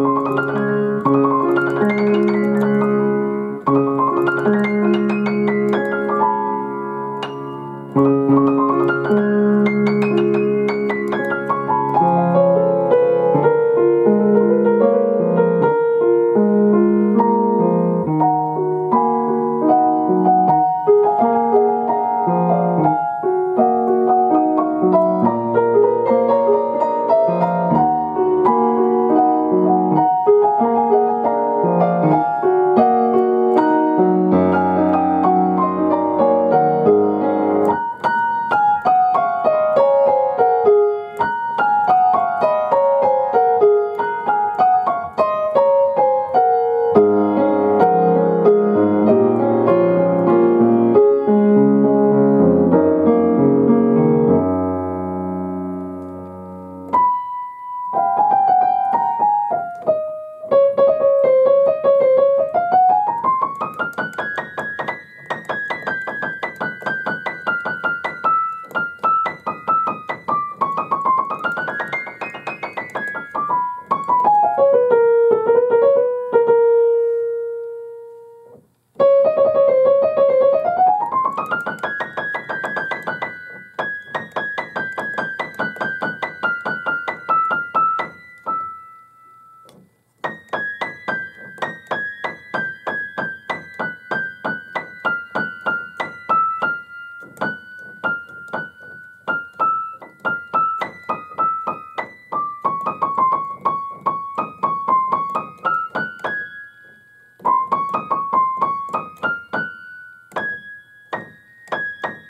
Música